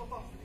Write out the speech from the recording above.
Opo.